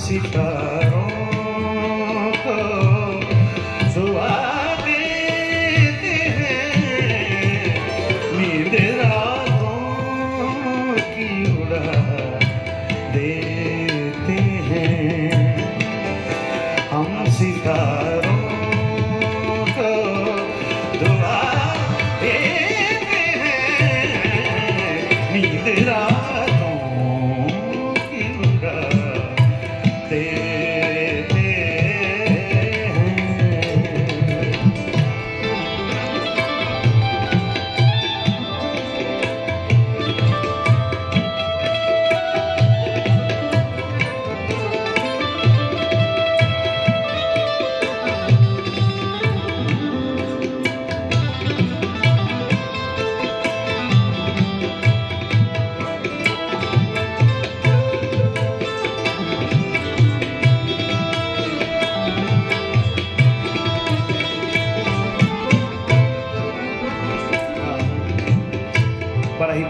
सितारों को जुआ देते हैं देते हैं। हम सितारों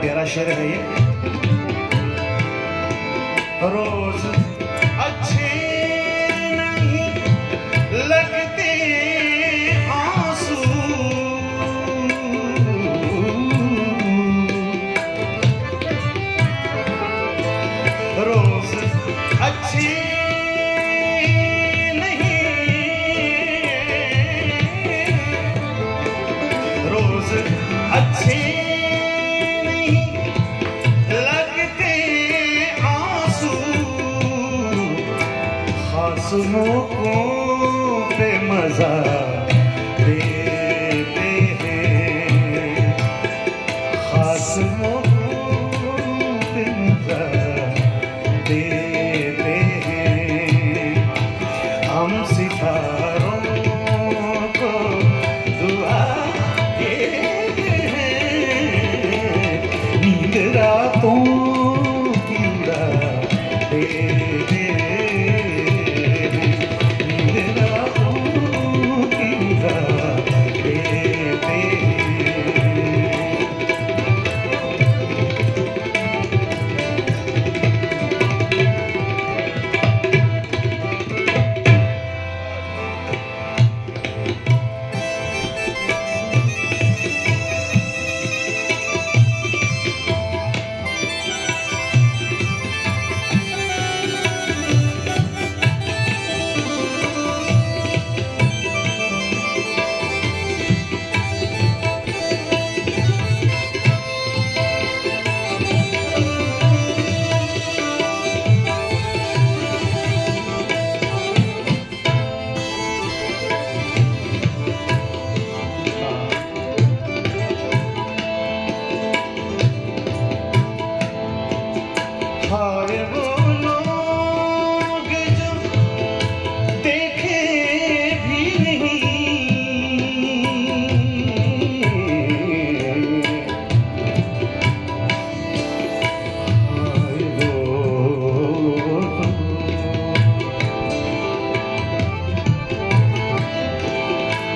प्यारा शेर है ये। रो no corpo, mas a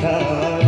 Shara.